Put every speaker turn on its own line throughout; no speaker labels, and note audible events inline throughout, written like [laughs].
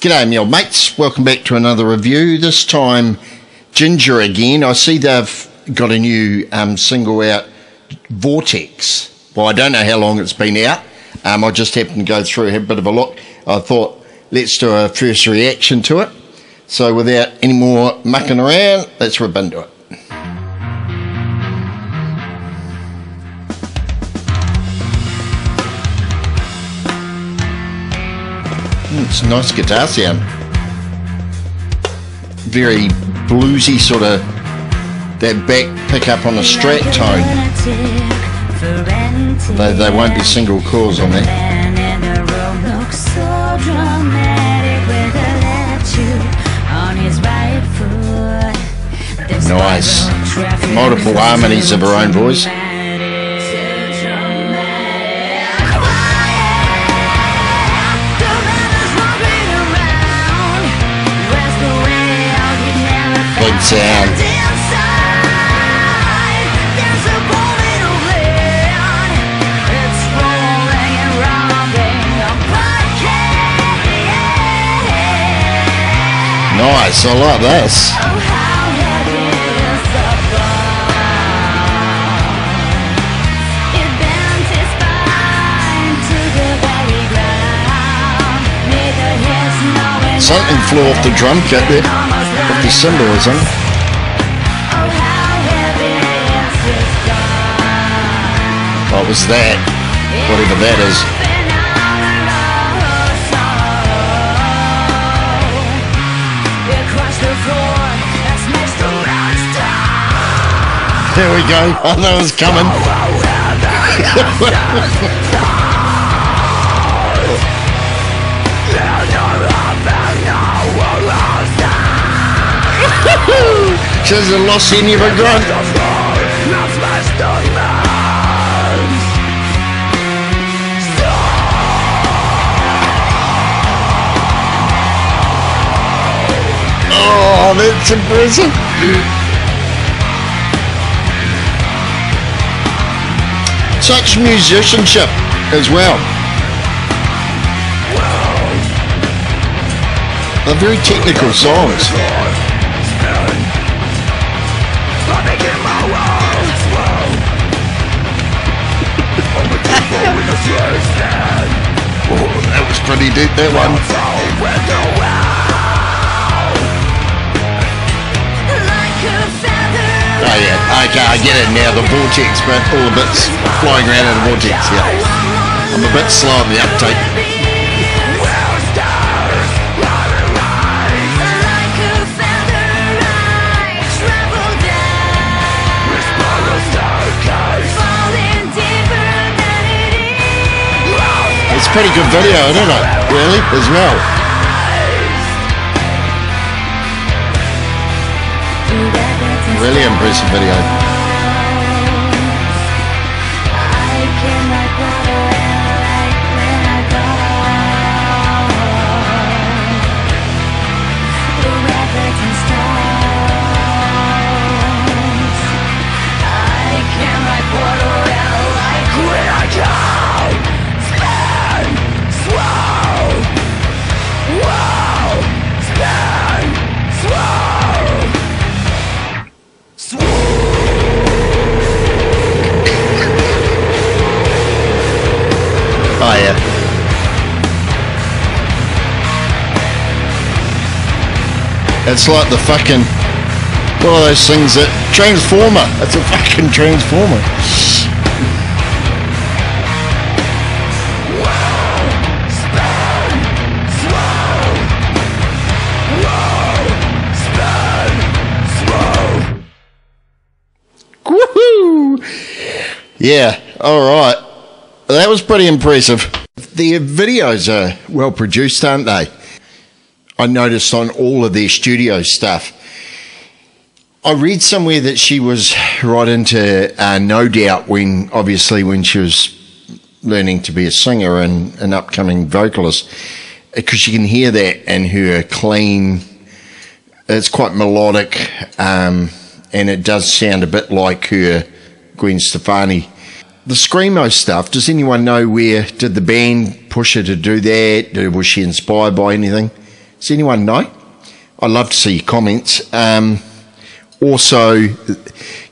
G'day, me old mates. Welcome back to another review. This time, Jinjer again. I see they've got a new um, single out, Vortex. Well, I don't know how long it's been out. Um, I just happened to go through, have a bit of a look. I thought, let's do a first reaction to it. So, without any more mucking around, let's rip into it. It's a nice guitar sound. Very bluesy sort of that back pickup on a strat tone. They, won't be single coils on that. Nice. Multiple harmonies of her own voice. Nice, I like this. Something flew off the drum kit there, off the symbolism. What was that? Whatever that is. There we go. I know it's coming. [laughs] She hasn't lost her grunt. That's impressive. Such musicianship as well. They're very technical songs. [laughs] Oh, that was pretty deep, that one. Okay, I get it now, the vortex, but all the bits flying around in a vortex, yeah. I'm a bit slow on the uptake. It's a pretty good video, isn't it? Really, as well. Really impressive video. It's like the fucking one of those things that transformer. It's a fucking transformer. Yeah, all right. That was pretty impressive. The videos are well produced, aren't they? I noticed on all of their studio stuff. I read somewhere that she was right into uh, No Doubt when, obviously, when she was learning to be a singer and an upcoming vocalist, because you can hear that in her clean. It's quite melodic, um, and it does sound a bit like her Gwen Stefani the screamo stuff. Does anyone know where did the band push her to do that? Was she inspired by anything
Does anyone know? I'd love to see your comments. Um, also,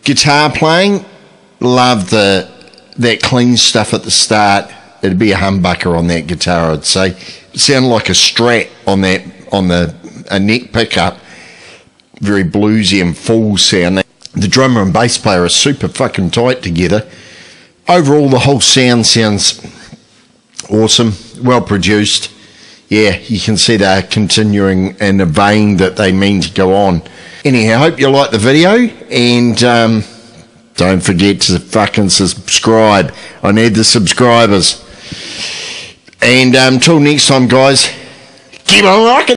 guitar playing, love the that clean stuff at the start. It'd be a humbucker on that guitar, I'd say. It sounded like a strat on that on the a neck pickup. Very bluesy and full sound. The drummer and bass player are super fucking tight together. Overall, the whole sound sounds awesome, well produced. Yeah, you can see they're continuing in a vein that they mean to go on. Anyhow, I hope you like the video and um, don't forget to fucking subscribe. I need the subscribers. And until um, next time, guys, keep on rocking.